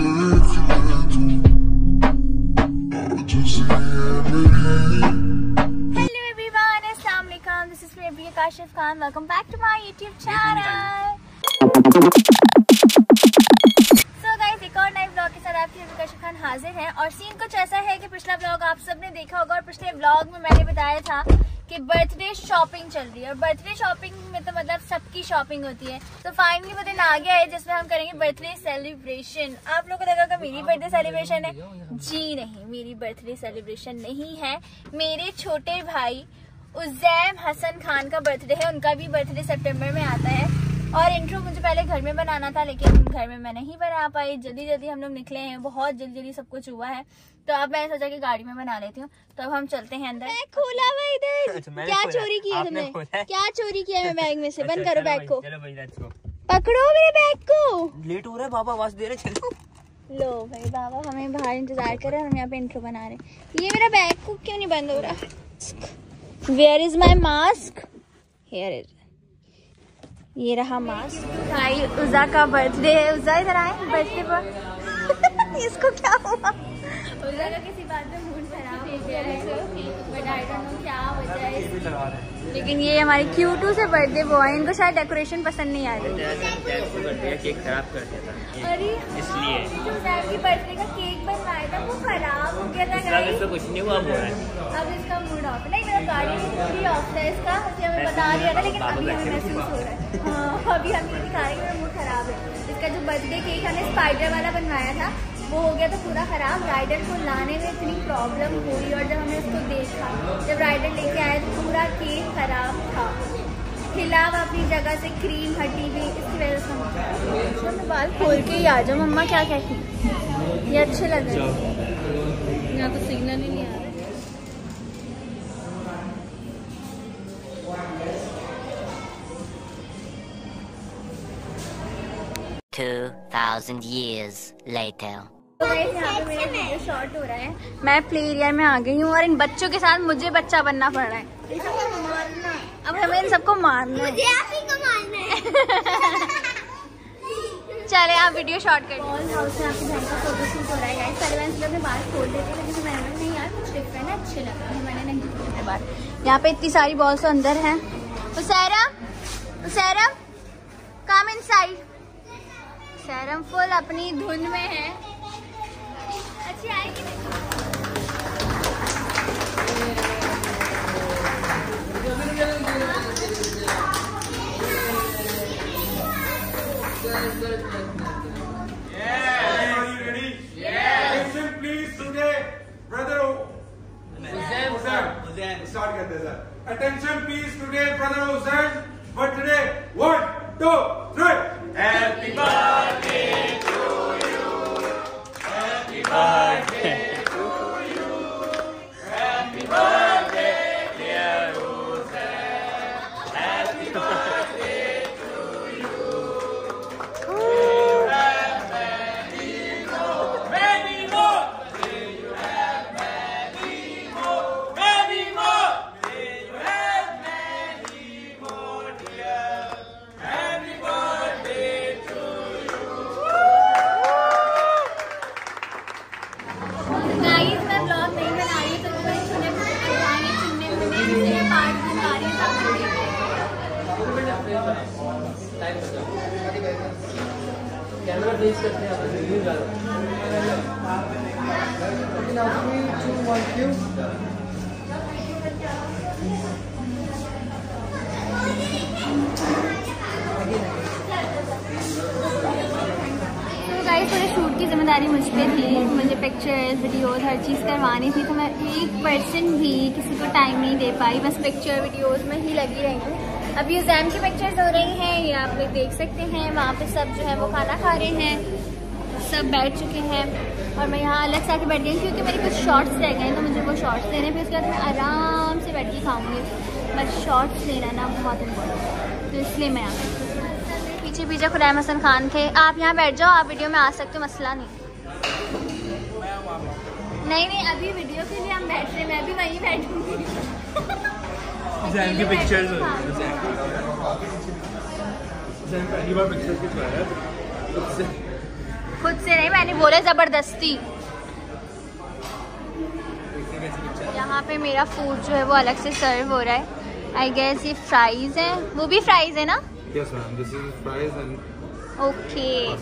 Hello everyone, Assalamualaikum. This is Priya Kashif Khan. Welcome back to my YouTube channel. Khan हाजिर है और scene कुछ ऐसा है कि पिछला ब्लॉग आप सबने देखा होगा और पिछले ब्लॉग में मैंने बताया था कि बर्थडे शॉपिंग चल रही है और बर्थडे शॉपिंग में तो मतलब सबकी शॉपिंग होती है। तो फाइनली वो दिन आ गया है जिसमें हम करेंगे बर्थडे सेलिब्रेशन आप लोगों को लगा मेरी बर्थडे सेलिब्रेशन है। जी नहीं, मेरी बर्थडे सेलिब्रेशन नहीं है। मेरे छोटे भाई उजैम हसन खान का बर्थडे है, उनका भी बर्थडे सेप्टेम्बर में आता है। और इंट्रो मुझे पहले घर में बनाना था लेकिन घर में मैं नहीं बना पाई। जल्दी जल्दी हम लोग निकले हैं बहुत जल्दी जल्दी सब कुछ हुआ है। तो अब मैंने सोचा कि गाड़ी में बना लेती हूँ। तो अब हम चलते हैं अंदर। खोला हुआ इधर। अच्छा, क्या चोरी किया तुमने? है? क्या चोरी किया है बैग में से? बंद अच्छा, करो बैग को। चलो भाई लेट्स गो पकड़ो मेरे बैग को। लेट हो रहा है बाबा आवाज़ दे रहे चलो। लो भाई बाबा हमें बाहर इंतज़ार कर रहे हैं हम यहाँ पे इंट्रो बना रहे हैं। ये मेरा बैग को क्यों नहीं बंद हो रहा? Where is my mask here is ये रहा मास्क भाई उजा का बर्थडे है। उजा इधर आए बर्थडे पर। इसको क्या हुआ? उजा का किसी बात में मूड खराब हो गया है। बट आई डोंट नो क्या वजह है लेकिन ये हमारे क्यूटू से बर्थडे बॉय इनको शायद डेकोरेशन पसंद नहीं आ रही। केक खराब कर दिया था। अरे इसलिए। बर्थडे का केक बनवाया था वो खराब हो गया था कुछ नहीं हुआ अब हो है इसका मूड ऑफ़ नहीं मेरा गाड़ी पूरी ऑफ़ है इसका ये हमें बता दिया था लेकिन अभी हमें महसूस हो रहा है। हाँ। अभी हम ये दिखा रहे हैं मेरा मूड खराब है। इसका जो बर्थडे केक हमने स्पाइडर वाला बनवाया था वो हो गया था पूरा खराब। राइडर को लाने में इतनी प्रॉब्लम हुई और जब हमने उसको देखा जब राइडर लेके आया तो पूरा केक खराब था। खिलाफ अपनी जगह से क्रीम हटी हुई इसकी वजह से हम- तो बाल खोल के ही आ जाऊँ। मम्मा क्या कहती ये अच्छे लग रहे हैं। यहाँ तो सिग्नल ही नहीं आ रहा। Thousand years later. तो शॉर्ट हो रहा है मैं प्ले एरिया में आ गई हूँ और इन बच्चों के साथ मुझे बच्चा बनना पड़ रहा है। अब हमें इन सबको मारना है। आप ही को मारना है। चले आप वीडियो शॉर्ट कर मॉल हाउस में आपकी बहन का फ़ोटो शूट हो रहा है guys। पहले मैंने अपने बाल खोल देती लेकिन मैंने नहीं यार कुछ डिफरेंट है अच्छे लग रहे हैं। मैंने नहीं अपने बाल यहाँ पे इतनी सारी बॉल्स अंदर हैं। उसैरम उसैरम कम इनसाइड सैरम फुल अपनी धुन में है अच्छी आएगी? Attention please today, brother Hussain. Start करते सर. Attention please today, brother Hussain. Birthday. One, two, guys पूरे शूट की ज़िम्मेदारी मुझ पर थी। मुझे पिक्चर्स वीडियोस हर चीज़ करवानी थी तो मैं एक पर्सन भी किसी को टाइम नहीं दे पाई। बस पिक्चर वीडियोस में ही लगी रही हूँ। अभी एग्ज़ाम की पिक्चर्स हो रही हैं, ये आप लोग देख सकते हैं। वहाँ पे सब जो है वो खाना खा रहे हैं। सब बैठ चुके हैं और मैं यहाँ अलग से आके बैठ गई क्योंकि मेरे कुछ शॉर्ट्स रह गए हैं तो मुझे वो शॉर्ट्स लेने हैं, फिर उसके बाद मैं आराम से बैठ के खाऊँगी। बस शॉर्ट्स लेना ना बहुत इम्पोर्टेंट है तो इसलिए मैं आ गई पीछे पीछे खुरैम हसन खान थे आप यहाँ बैठ जाओ आप वीडियो में आ सकते हो मसला नहीं। नहीं नहीं अभी वीडियो के लिए हम बैठ रहे हैं मैं भी वहीं बैठूँगी। पिक्चर्स हो पहली बार पिक्चर्स है। खुद से नहीं मैंने बोला ज़बरदस्ती। यहाँ पे मेरा फ़ूड जो है वो अलग से सर्व हो रहा है। आई गेस ये फ्राइज है। वो भी फ्राइज है ना? Yes, okay. Oh।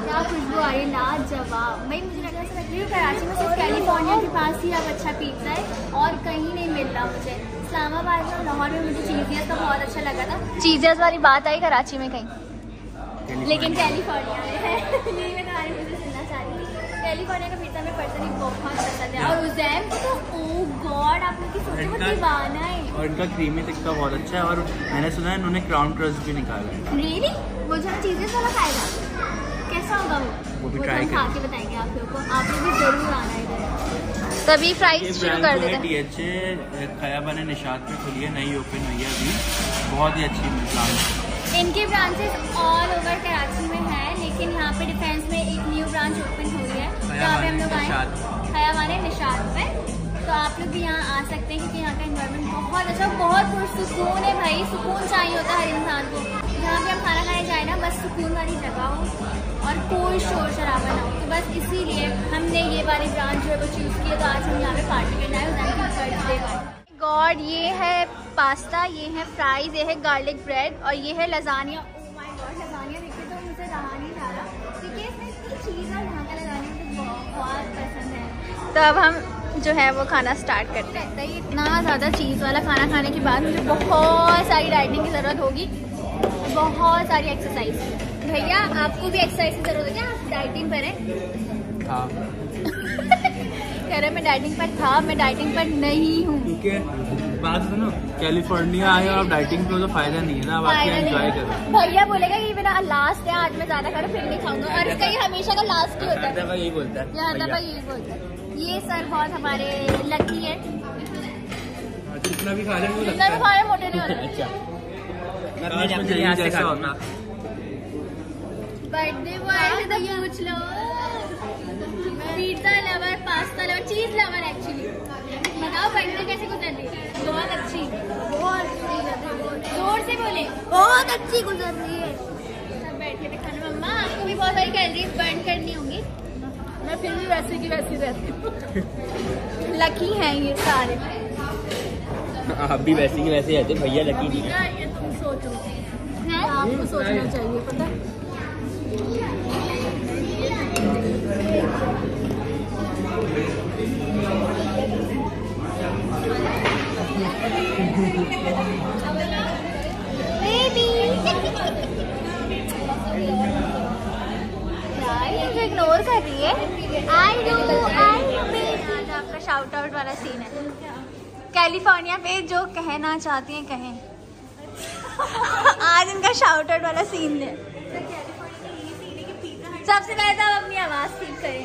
क्या खुशबू आ रही लाजवाब। भाई मुझे लगा रही है कराची में सिर्फ़ कैलिफ़ोर्निया के पास ही अब अच्छा पिज़्ज़ा है और कहीं नहीं मिल रहा मुझे। इस्लामाबाद में लाहौर में मुझे चीज़ियस का बहुत अच्छा लगा था। चीज़ियस वाली बात आई कराची में कहीं? लेकिन कैलिफ़ोर्निया में है। यही मैं मुझे सुनना चाह रही थी। कैलिफ़ोर्निया का पिज़्ज़ा में पर्सनली बहुत पसंद है। और उजैम तो ओ गॉड आप लोग की सोचो वो दीवाना है। और इनका क्रीमी टिक्का बहुत अच्छा है और मैंने सुना है इन्होंने क्राउन क्रस्ट भी निकाला है। रियली मुझे ना चीज़ें वाला खाएगा? कैसा होगा वो? वो भी तो try हम खा के बताएँगे आप लोगों को। आप लोग भी ज़रूर आना है तभी फ्राइज शुरू कर देते हैं। टीएचए खयाबा ने निशात पे खुली है नई ओपन हुई है अभी। बहुत ही अच्छी ब्रांच इनके ब्रांचेस ऑल ओवर कराची में है लेकिन यहाँ पे डिफेंस में एक न्यू ब्रांच ओपन हुई है जहाँ पे हम लोग आए। खयावाने निशात में तो आप लोग भी यहाँ आ सकते हैं क्योंकि यहाँ का इन्वायरमेंट बहुत अच्छा बहुत पुरसकून है भाई। सुकून चाहिए होता है हर इंसान को। जहाँ पे हम खाना खाने जाए ना बस सुकून वाली जगह हो। और कोई शोर शराबा ना हो। तो बस इसीलिए हमने ये वाली ब्रांच जो है वो चूज़ की है। तो आज हम यहाँ पे पार्टी करना है गॉड ये है पास्ता ये है फ्राइज ये है गार्लिक ब्रेड और ये है लजानिया ओ गॉड लजानिया देखिए तो मुझे रहा नहीं जा रहा। चीज़ और का मुझे बहुत पसंद है। तो अब हम जो है वो खाना स्टार्ट करते हैं। इतना ज़्यादा चीज़ वाला खाना खाने के बाद मुझे बहुत सारी डाइटिंग की ज़रूरत होगी। बहुत सारी एक्सरसाइज भैया आपको भी एक्सरसाइज की ज़रूरत है क्या? आप डाइटिंग पर हैं? हाँ। कह रहे मैं डाइटिंग पर था मैं डाइटिंग पर नहीं हूँ. बात सुनो कैलिफ़ोर्निया आए और आप डाइटिंग पे तो फ़ायदा नहीं है ना आप एंजॉय करो। भैया बोलेगा कि मेरा लास्ट है आज मैं ज़्यादा करूँ फिर नहीं खाऊँगा। और इसका ये हमेशा का लास्ट ही होता है। यही बोलता है यहाँ बोलता है। ये सर बहुत हमारे लकी है। जितना भी खा जितना खाए मोटे नहीं होते बर्थडे बॉय से तो पूछ लो। Pizza lover pasta lover cheese lover actually बताओ बर्थडे कैसे गुजर रही बहुत अच्छी। बहुत अच्छी ज़ोर से बोले। बहुत अच्छी गुजर रही है। सब बैठ के खाना मम्मा आपको भी बहुत सारी कैलोरीज बर्न करनी होंगी। मैं फिर भी वैसे की वैसी रहती हूँ। लकी हैं ये सारे। आप भी वैसे की वैसे रहते भैया लकी नहीं है ये तुम सोचो। आपको सोचना चाहिए पता है? Baby. यार ये मुझे इग्नोर कर रही है। आई आपका शाउट आउट वाला सीन है। कैलिफ़ोर्निया पे जो कहना चाहती हैं, कहें। आज इनका शाउट आउट वाला सीन है। सबसे पहले तो आप अपनी आवाज़ ठीक करें।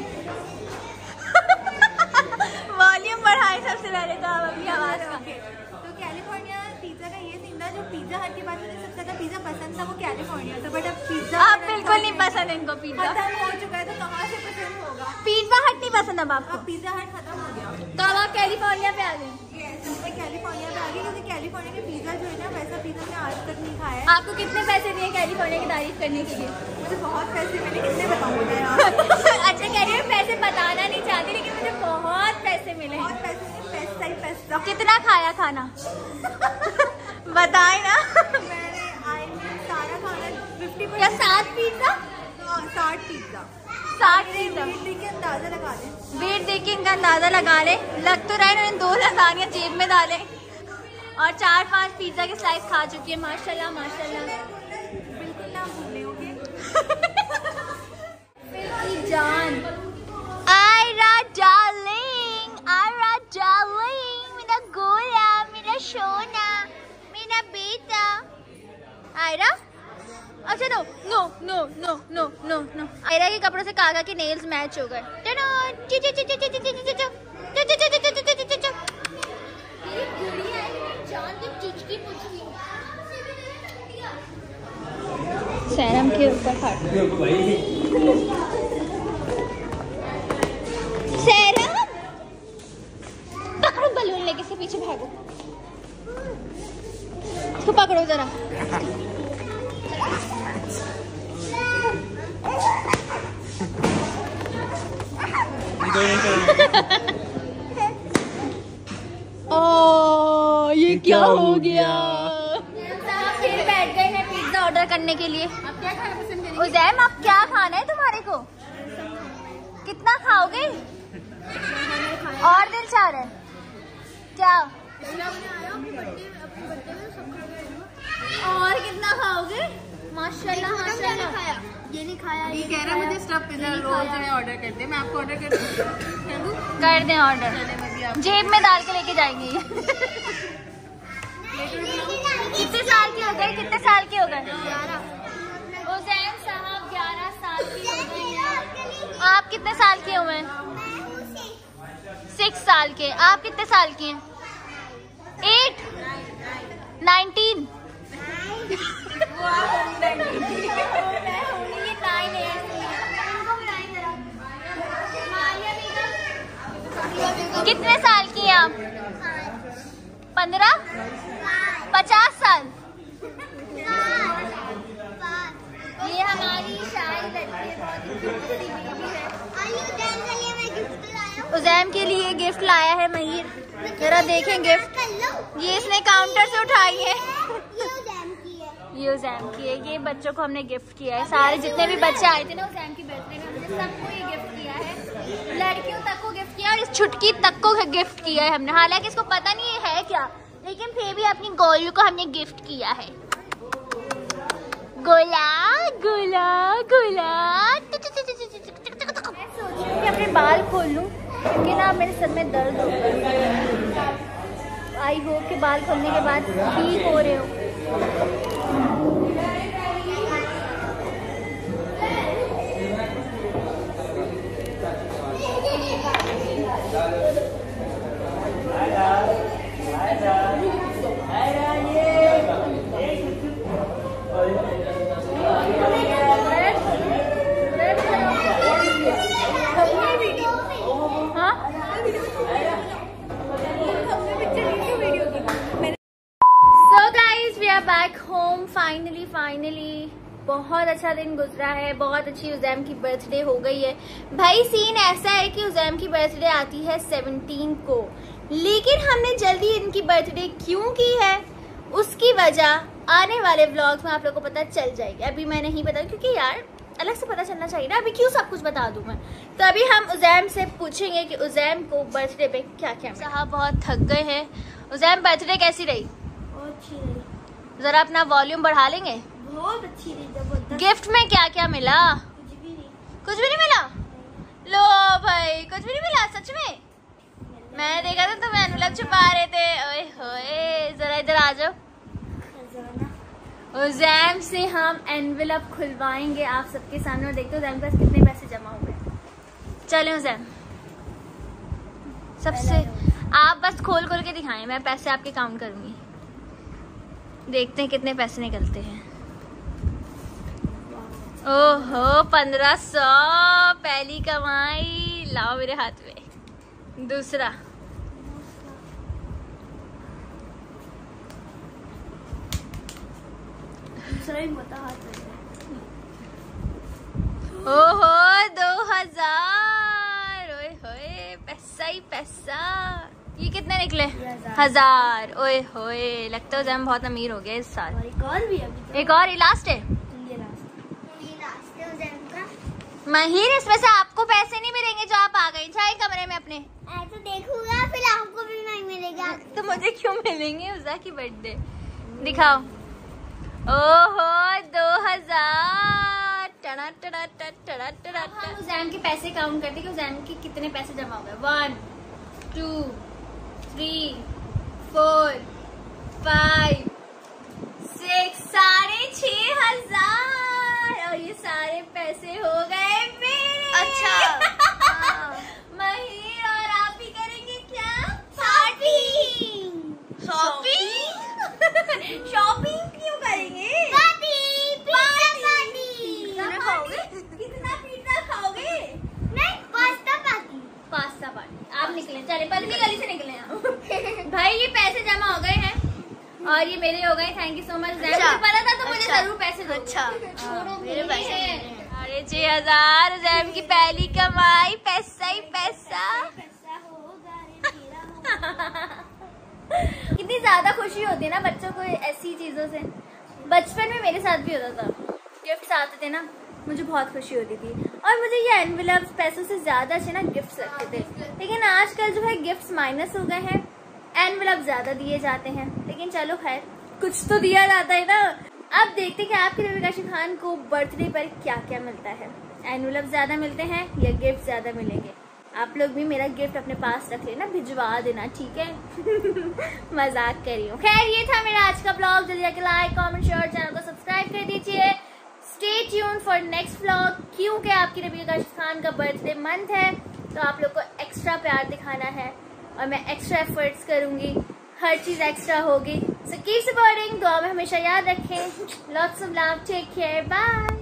वॉल्यूम बढ़ाएँ सबसे पहले तो आप अपनी आवाज़ तो कैलिफ़ोर्निया पिज्जा का ये सीन था जो पिज्जा हट के बाद मुझे सबसे ज़्यादा पिज्जा पसंद था वो कैलिफ़ोर्निया था बट अब पिज्जा आप बिल्कुल नहीं पसंद इनको पिज्जा खत्म हो चुका है तो कहाँ से पसंद होगा? पिज्जा हट नहीं पसंद अब आपको। पिज्जा हट खत्म हो गया। तो अब आप कैलिफ़ोर्निया पे आ गए। मैं कैलिफ़ोर्निया पे आ गई क्योंकि कैलिफ़ोर्निया के पिज्जा जो है ना वैसा पिज्जा मैं आज तक नहीं खाया आपको कितने पैसे दिए कैलिफ़ोर्निया की तारीफ़ करने के लिए? मुझे बहुत पैसे मिले कितने बताऊँ अच्छा कह रही हूँ पैसे बताना नहीं चाहती लेकिन मुझे बहुत पैसे मिले बहुत पैसे पैसा ही पैसा। कितना खाया खाना? बताए ना। मैंने आई मीन सारा खाना फिफ्टी क्या सात पिज्जा साठ पिज्जा साठ पिज्जा के अंदाज़ा लगा दें। अंदाज़ा लगा ले। लग तो रहे इन्होंने दो लसानियाँ जेब में डाले। और चार पाँच पिज्जा के स्लाइस खा चुकी है, माशाल्लाह माशाल्लाह। बिल्कुल ना भूले होगे। जान। आयरा डार्लिंग आयरा डार्लिंग मेरा गोला मेरा सोना, मेरा बेटा। आयरा? अच्छा no no no no no no no Aayra के कपड़ों से कागा के नेल्स मैच हो गए सैरम के ऊपर सैरम पकड़ो बलून लेके से पीछे भागो इसको पकड़ो जरा ओ ये क्या हो गया? फिर बैठ गए हैं पिज्जा ऑर्डर करने के लिए। उजैम आप क्या खाना है तुम्हारे को? कितना खाओगे? और दिल चाह रहे क्या? और कितना खाओगे? माशाल्लाह माशाल्लाह। ये नहीं खाया ये कह रहा है मुझे स्टफ़ पिज्जा रोल जो है ऑर्डर कर दे मैं आपको ऑर्डर कर दूँ कर दें ऑर्डर जेब में डाल के लेके जाएँगे। ये। कितने साल के हो गए? कितने साल के हो गए? उजैन साहब ग्यारह साल के हो गए। आप कितने साल के हुए? सिक्स साल के। आप कितने साल के हैं? एट? नाइनटीन? कितने साल की हैं आप? पंद्रह? पचास साल? ये हमारी शाही लड़की है बहुत खूबसूरती बेबी उजैम के लिए गिफ्ट लाया है महीर जरा देखें गिफ्ट ये इसने काउंटर से उठाई है। ये उजैम की है, ये बच्चों को हमने गिफ्ट किया है। सारे जितने भी बच्चे आए थे ना उजैम की बर्थडे में, हमने सबको ये गिफ्ट किया है। लड़कियों तक को गिफ्ट किया और इस छुटकी तक को गिफ्ट किया है हमने। हालाँकि इसको पता नहीं है क्या? लेकिन फिर भी अपनी गोलू को हमने गिफ्ट किया है। गोला गोला गोला। कि अपने बाल खोल लूँ, क्योंकि ना मेरे सर में दर्द हो आई होप कि बाल खोलने के बाद ठीक हो रहे हो। ああ。बहुत अच्छा दिन गुजरा है बहुत अच्छी उजैम की बर्थडे हो गई है। भाई सीन ऐसा है कि उजैम की बर्थडे आती है 17 को। लेकिन हमने जल्दी इनकी बर्थडे क्यों की है? उसकी वजह आने वाले व्लॉग्स में आप लोगों को पता चल जाएगी। अभी मैं नहीं बता क्योंकि यार अलग से पता चलना चाहिए ना। अभी क्यों सब कुछ बता दूँ मैं? तो अभी हम उजैम से पूछेंगे कि उजैम को बर्थडे पे क्या क्या साहब बहुत थक गए हैं। उजैम बर्थडे कैसी रही? अच्छी रही। जरा अपना वॉल्यूम बढ़ा लेंगे? बहुत अच्छी रही गिफ्ट में क्या क्या मिला? कुछ भी नहीं। कुछ भी नहीं मिला? लो भाई कुछ भी नहीं मिला सच में? मैंने देखा था तुम एनवलप छुपा रहे थे। ओए होए जरा इधर आ जाओ। उजैम से हम एनवलप खुलवाएँगे आप सबके सामने। और देखते हो उजैम के पास कितने पैसे जमा हुए हैं चले उजैम सबसे आप बस खोल खोल के दिखाएँ मैं पैसे आपके काउंट करूँगी। देखते हैं कितने पैसे निकलते हैं। ओहो पंद्रह सौ। पहली कमाई। लाओ मेरे हाथ में। दूसरा। दूसरा मोटा हाथ में ओहो दो हज़ार। ओए होए पैसा ही पैसा। ये कितने निकले? हज़ार। ओए होए लगता है जैम बहुत अमीर हो गया इस साल। और एक और भी अभी तो। एक और ये लास्ट है ये लास्ट महीर इसमें से आपको पैसे नहीं मिलेंगे जो आप आ गए जाए कमरे में अपने। ऐसे देखूँगा फिर आपको भी नहीं मिलेगा। तो मुझे क्यों मिलेंगे? उजा की बर्थडे दिखाओ। ओहो दो हज़ार। टना टना टना टना हम उजैम के पैसे काउंट करते कि उजैम के कितने पैसे जमा हुए one two three four five six साढ़े छह हज़ार। ये सारे पैसे हो गए मेरे। अच्छा। महीर और आप ही करेंगे क्या? शॉपिंग शॉपिंग शॉपिंग क्यों करेंगे? पार्टी पिज्जा पार्टी कितना खाओगे? कितना पिज्जा खाओगे? नहीं पास्ता पार्टी पास्ता पार्टी आप निकले चले पतली गली से निकले आप भाई ये पैसे जमा हो गए हैं। और ये मेरे हो गए थैंक यू सो मच मुझे पता था तो मुझे अच्छा। ज़रूर पैसे दो। अच्छा। छोड़ो मेरे अरे छह हज़ार जैम की पहली कमाई, पैसा ही पैसा। कितनी ज़्यादा खुशी होती है ना बच्चों को ऐसी चीज़ों से। बचपन में मेरे साथ भी होता था। गिफ्ट आते थे ना, मुझे बहुत खुशी होती थी। और मुझे ये एनवेलप पैसों से ज़्यादा अच्छे ना गिफ्ट लगते थे। लेकिन आजकल जो है गिफ्ट माइनस हो गए हैं। एनवेलप ज़्यादा दिए जाते हैं। लेकिन चलो खैर, कुछ तो दिया जाता है ना। अब देखते हैं कि आपके रविकाशी खान को बर्थडे पर क्या क्या मिलता है। एनवेलप ज़्यादा मिलते हैं या गिफ्ट ज़्यादा मिलेंगे? आप लोग भी मेरा गिफ्ट अपने पास रख लेना, भिजवा देना, ठीक है? मज़ाक कर रही हूँ। खैर, ये था मेरा आज का ब्लॉग जल्दी जाके लाइक कमेंट शेयर चैनल को सब्सक्राइब कर दीजिए। Stay tune for next blog क्योंकि आपकी रबी खान का बर्थडे मंथ है तो आप लोग को एक्स्ट्रा प्यार दिखाना है और मैं एक्स्ट्रा एफर्ट्स करूँगी। हर चीज़ एक्स्ट्रा होगी। सो कीप सपोर्टिंग दुआ में हमेशा याद रखें। Lots of love take care bye